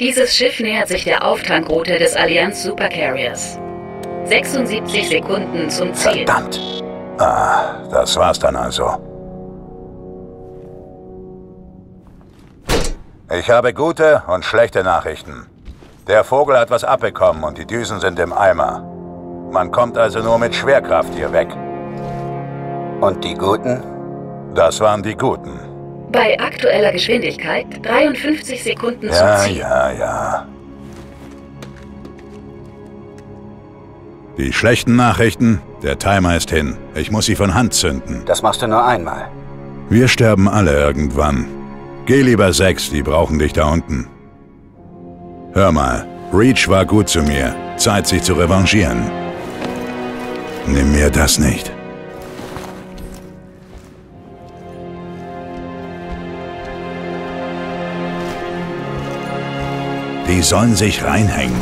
Dieses Schiff nähert sich der Auftankroute des Allianz Supercarriers. 76 Sekunden zum Ziel. Verdammt. Ah, das war's dann also. Ich habe gute und schlechte Nachrichten. Der Vogel hat was abbekommen und die Düsen sind im Eimer. Man kommt also nur mit Schwerkraft hier weg. Und die Guten? Das waren die Guten. Bei aktueller Geschwindigkeit 53 Sekunden Ja, zum Ziel. ja, ja. Die schlechten Nachrichten? Der Timer ist hin. Ich muss sie von Hand zünden. Das machst du nur einmal. Wir sterben alle irgendwann. Geh lieber sechs, die brauchen dich da unten. Hör mal, Reach war gut zu mir. Zeit, sich zu revanchieren. Nimm mir das nicht. Die sollen sich reinhängen.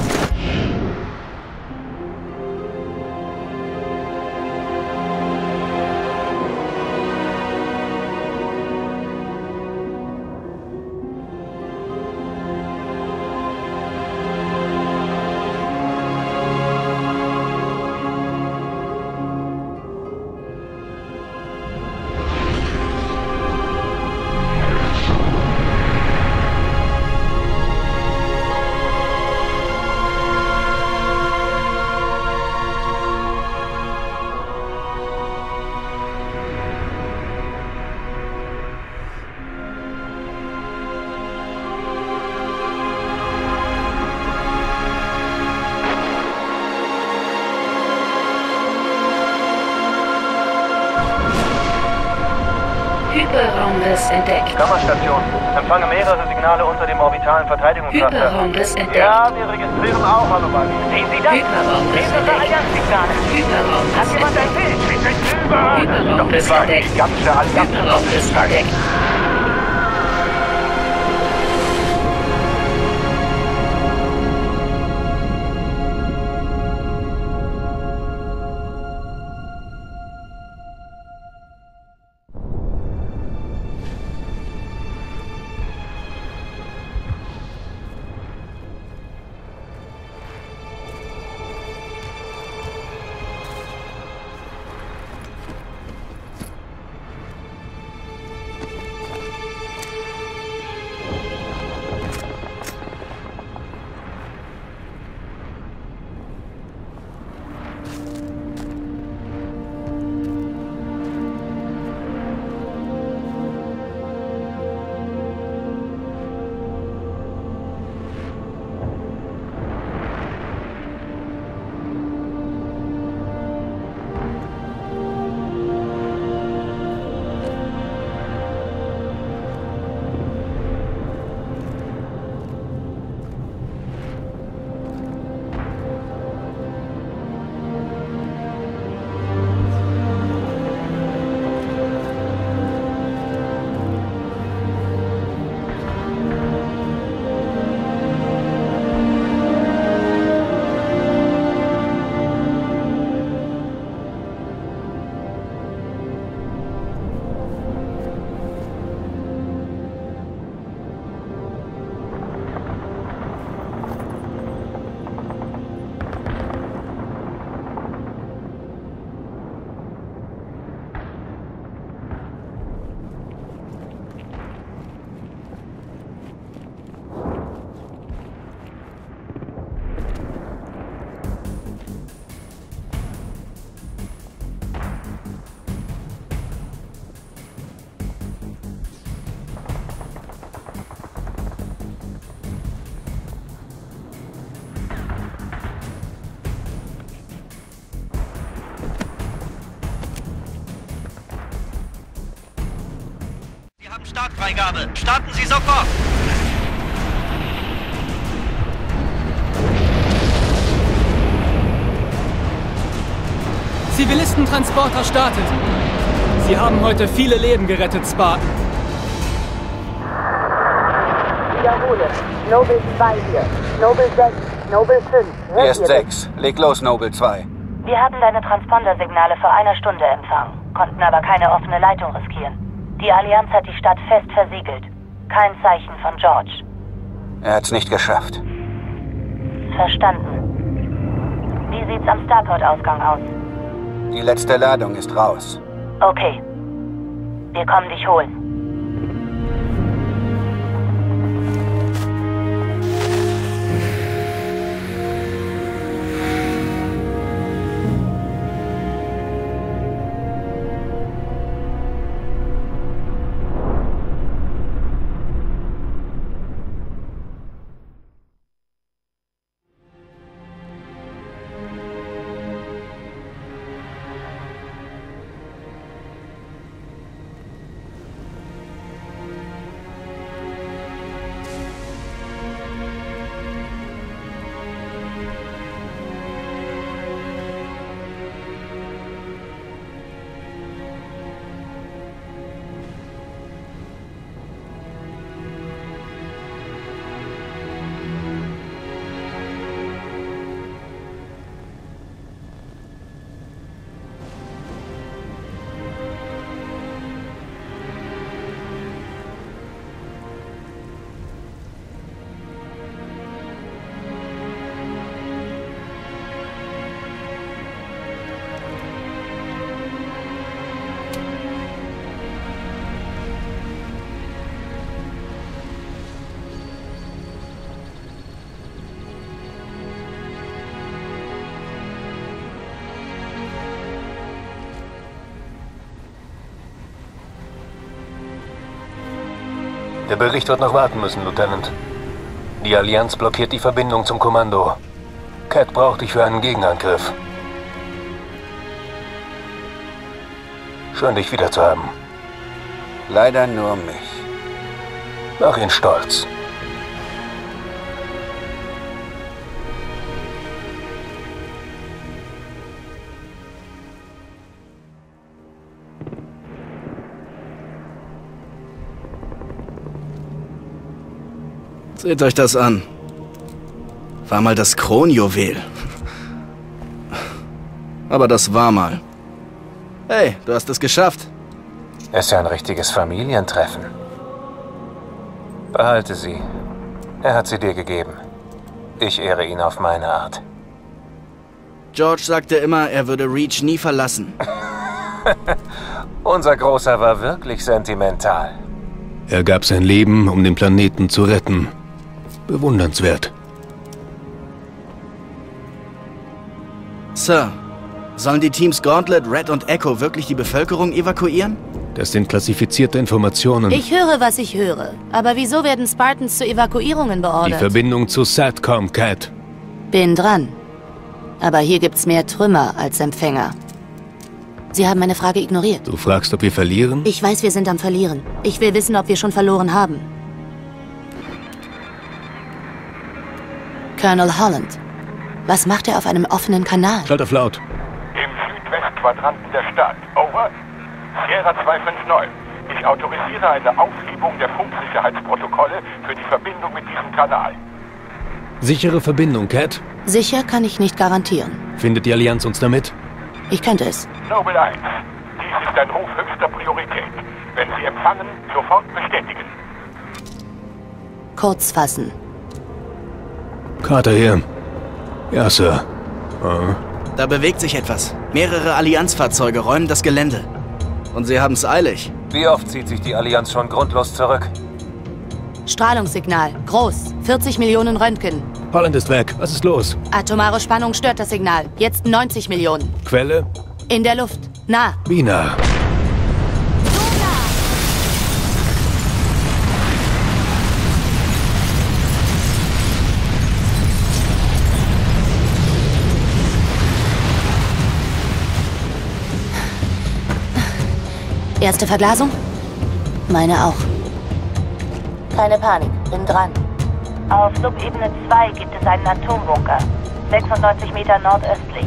Hyperraumriss entdeckt. Kammerstation. Empfange mehrere Signale unter dem orbitalen Verteidigungskraftwerk. Hyperraumriss entdeckt. Ja, wir registrieren auch Anomali. Sehen Sie das? Hyperraumriss entdeckt. Hyperraumriss Jemand ein entdeckt. Bild? Wir sind über. Hyperraumriss entdeckt. Hyperraumriss entdeckt. Startfreigabe. Starten Sie sofort. Zivilistentransporter startet. Sie haben heute viele Leben gerettet, Spartan. Wiederhole. Noble 2 hier. Noble 6. Noble 5. Hört ihr 6. Leg los, Noble 2. Wir haben deine Transpondersignale vor einer Stunde empfangen, konnten aber keine offene Leitung riskieren. Die Allianz hat die Stadt fest versiegelt. Kein Zeichen von George. Er hat's nicht geschafft. Verstanden. Wie sieht's am Starport-Ausgang aus? Die letzte Ladung ist raus. Okay. Wir kommen dich holen. Der Bericht wird noch warten müssen, Lieutenant. Die Allianz blockiert die Verbindung zum Kommando. Cat braucht dich für einen Gegenangriff. Schön, dich wiederzuhaben. Leider nur mich. Mach ihn stolz. Seht euch das an. War mal das Kronjuwel. Aber das war mal. Hey, du hast es geschafft. Ist ja ein richtiges Familientreffen. Behalte sie. Er hat sie dir gegeben. Ich ehre ihn auf meine Art. George sagte immer, er würde Reach nie verlassen. Unser Großer war wirklich sentimental. Er gab sein Leben, um den Planeten zu retten. Bewundernswert. Sir, sollen die Teams Gauntlet, Red und Echo wirklich die Bevölkerung evakuieren? Das sind klassifizierte Informationen. Ich höre, was ich höre. Aber wieso werden Spartans zu Evakuierungen die beordert? Verbindung zu SATCOM, Cat. Bin dran. Aber hier gibt's mehr Trümmer als Empfänger. Sie haben meine Frage ignoriert. Du fragst, ob wir verlieren? Ich weiß, wir sind am Verlieren. Ich will wissen, ob wir schon verloren haben. Colonel Holland, was macht er auf einem offenen Kanal? Schalt auf laut. Im Südwestquadranten der Stadt. Over. Sierra 259. Ich autorisiere eine Aufhebung der Funksicherheitsprotokolle für die Verbindung mit diesem Kanal. Sichere Verbindung, Cat. Sicher kann ich nicht garantieren. Findet die Allianz uns damit? Ich könnte es. Noble 1. Dies ist ein Ruf höchster Priorität. Wenn Sie empfangen, sofort bestätigen. Kurz fassen. Carter hier. Ja, Sir. Ah. Da bewegt sich etwas. Mehrere Allianzfahrzeuge räumen das Gelände. Und sie haben's eilig. Wie oft zieht sich die Allianz schon grundlos zurück? Strahlungssignal. Groß. 40 Millionen Röntgen. Holland ist weg. Was ist los? Atomare Spannung stört das Signal. Jetzt 90 Millionen. Quelle? In der Luft. Nah. Wie nah? Erste Verglasung? Meine auch. Keine Panik. Bin dran. Auf Subebene 2 gibt es einen Atombunker. 96 Meter nordöstlich.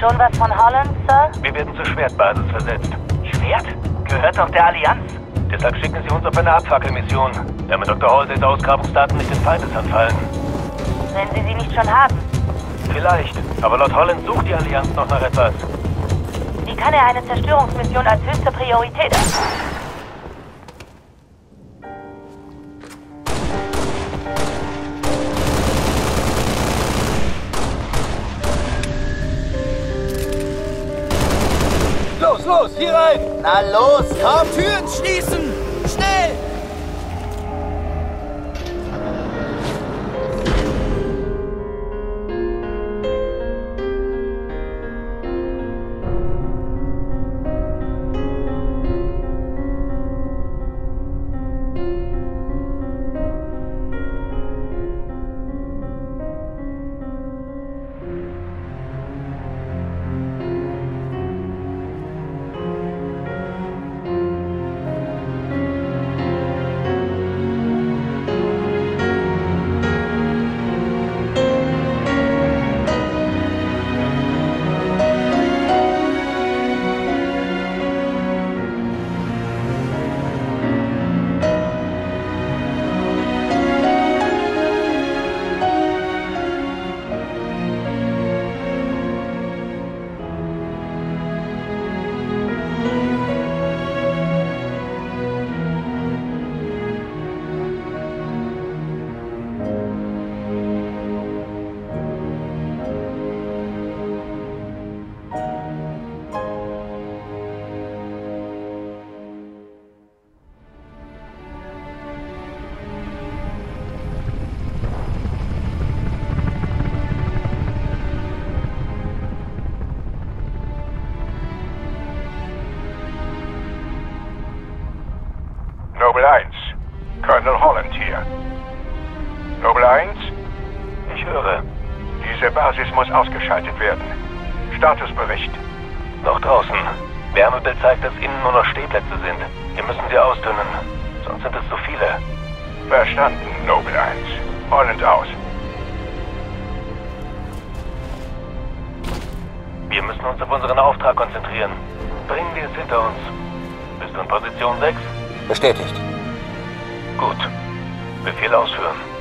Schon was von Holland, Sir? Wir werden zur Schwertbasis versetzt. Schwert? Gehört doch der Allianz. Deshalb schicken Sie uns auf eine Abfackelmission, damit Dr. Halseys Ausgrabungsdaten nicht in Feindeshand fallen. Wenn Sie sie nicht schon haben. Vielleicht. Aber laut Holland sucht die Allianz noch nach etwas kann er eine Zerstörungsmission als höchste Priorität anfangen. Los, los, hier rein! Na los, komm! Türen schließen! Noble 1, Colonel Holland hier. Noble 1? Ich höre. Diese Basis muss ausgeschaltet werden. Statusbericht. Noch draußen. Wärmebild zeigt, dass innen nur noch Stehplätze sind. Wir müssen sie ausdünnen. Sonst sind es zu viele. Verstanden, Noble 1. Holland aus. Wir müssen uns auf unseren Auftrag konzentrieren. Bringen wir es hinter uns. Bist du in Position 6? Bestätigt. Gut. Befehl ausführen.